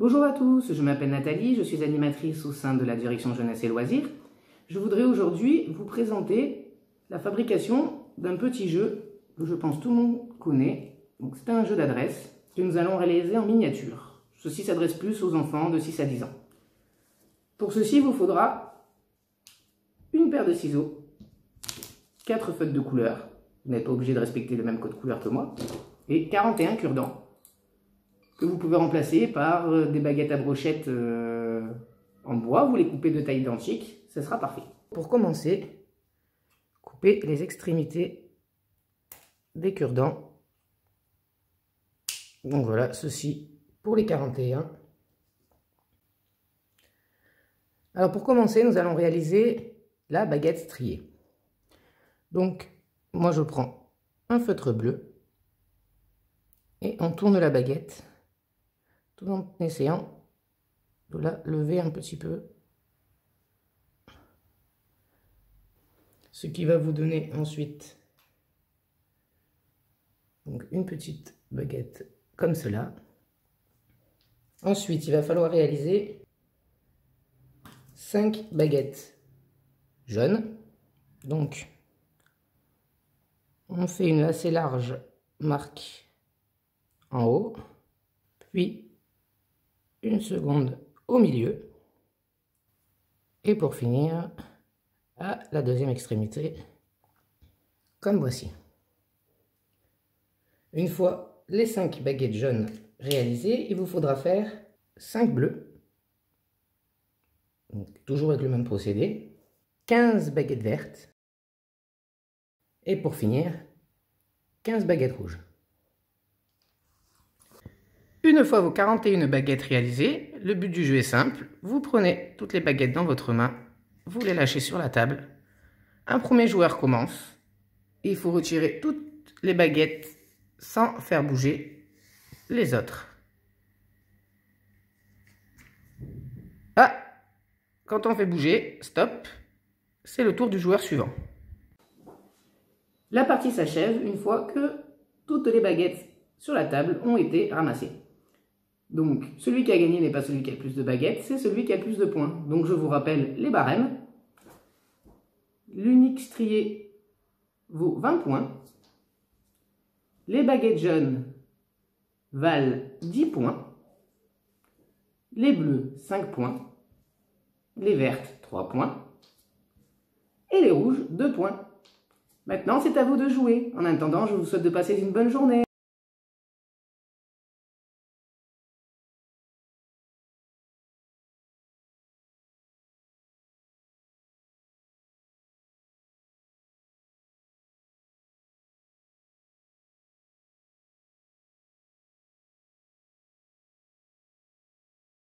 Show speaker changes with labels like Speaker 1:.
Speaker 1: Bonjour à tous, je m'appelle Nathalie, je suis animatrice au sein de la direction jeunesse et loisirs. Je voudrais aujourd'hui vous présenter la fabrication d'un petit jeu que je pense tout le monde connaît. C'est un jeu d'adresse que nous allons réaliser en miniature. Ceci s'adresse plus aux enfants de 6 à 10 ans. Pour ceci, il vous faudra une paire de ciseaux, quatre feutres de couleur, vous n'êtes pas obligé de respecter le même code couleur que moi, et 41 cure-dents que vous pouvez remplacer par euh, des baguettes à brochettes euh, en bois. Vous les coupez de taille identique, ce sera parfait. Pour commencer, coupez les extrémités des cure-dents. Donc voilà, ceci pour les 41. Alors pour commencer, nous allons réaliser la baguette striée. Donc, moi je prends un feutre bleu et on tourne la baguette tout en essayant de la lever un petit peu. Ce qui va vous donner ensuite une petite baguette comme cela. Ensuite, il va falloir réaliser 5 baguettes jaunes. Donc, on fait une assez large marque en haut, puis une seconde au milieu. Et pour finir, à la deuxième extrémité, comme voici. Une fois les 5 baguettes jaunes réalisées, il vous faudra faire 5 bleus. toujours avec le même procédé. 15 baguettes vertes. Et pour finir, 15 baguettes rouges. Une fois vos 41 baguettes réalisées, le but du jeu est simple. Vous prenez toutes les baguettes dans votre main, vous les lâchez sur la table. Un premier joueur commence. Il faut retirer toutes les baguettes sans faire bouger les autres. Ah Quand on fait bouger, stop, c'est le tour du joueur suivant. La partie s'achève une fois que toutes les baguettes sur la table ont été ramassées. Donc, celui qui a gagné n'est pas celui qui a le plus de baguettes, c'est celui qui a le plus de points. Donc, je vous rappelle les barèmes. L'unique strié vaut 20 points. Les baguettes jaunes valent 10 points. Les bleus, 5 points. Les vertes, 3 points. Et les rouges, 2 points. Maintenant, c'est à vous de jouer. En attendant, je vous souhaite de passer une bonne journée.